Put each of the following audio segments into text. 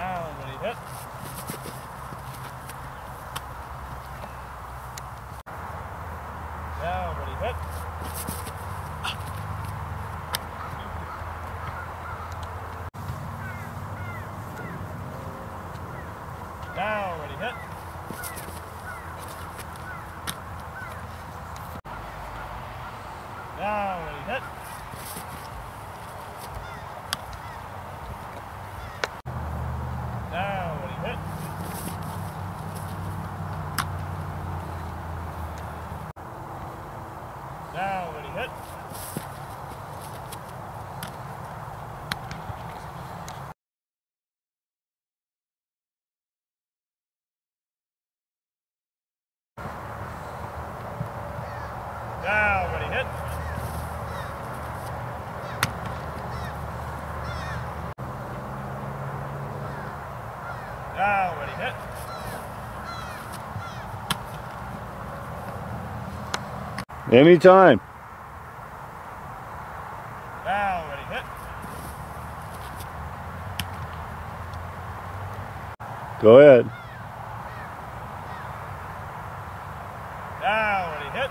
down when he hit. Down when he hit. Down when he hit. Down when he hit. Now when he hit. Now when hit. Now when hit. Anytime. Down, ready, hit. Go ahead. Down, ready, hit.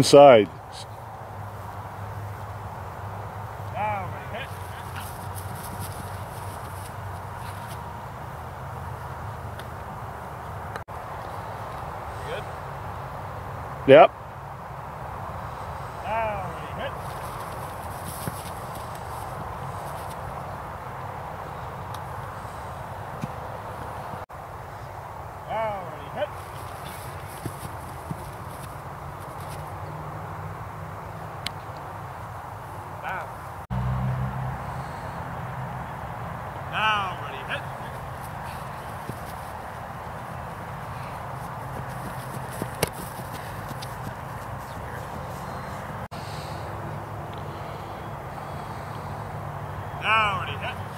inside. Yep. Howdy.